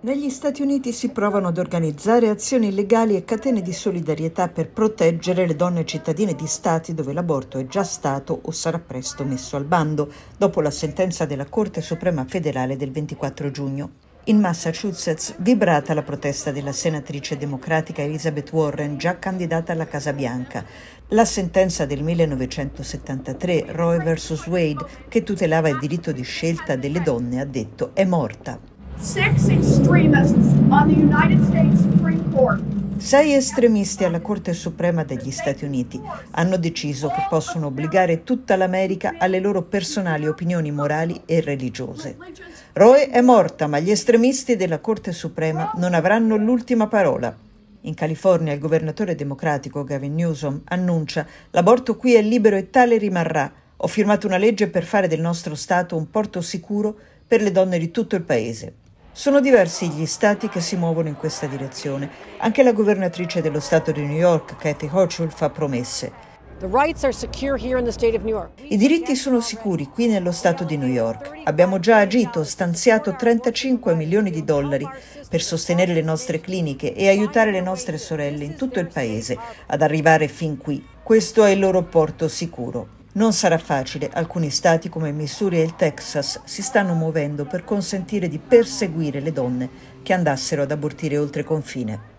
Negli Stati Uniti si provano ad organizzare azioni legali e catene di solidarietà per proteggere le donne cittadine di stati dove l'aborto è già stato o sarà presto messo al bando, dopo la sentenza della Corte Suprema federale del 24 giugno. In Massachusetts vibrata la protesta della senatrice democratica Elizabeth Warren, già candidata alla Casa Bianca. La sentenza del 1973, Roe vs. Wade, che tutelava il diritto di scelta delle donne, ha detto è morta. Sei estremisti alla Corte Suprema degli Stati Uniti hanno deciso che possono obbligare tutta l'America alle loro personali opinioni morali e religiose. Roe è morta, ma gli estremisti della Corte Suprema non avranno l'ultima parola. In California il governatore democratico Gavin Newsom annuncia l'aborto qui è libero e tale rimarrà. Ho firmato una legge per fare del nostro Stato un porto sicuro per le donne di tutto il paese. Sono diversi gli stati che si muovono in questa direzione. Anche la governatrice dello Stato di New York, Kathy Hochul, fa promesse. I diritti sono sicuri qui nello Stato di New York. Abbiamo già agito, stanziato 35 milioni di dollari per sostenere le nostre cliniche e aiutare le nostre sorelle in tutto il paese ad arrivare fin qui. Questo è il loro porto sicuro. Non sarà facile, alcuni stati come Missouri e il Texas si stanno muovendo per consentire di perseguire le donne che andassero ad abortire oltre confine.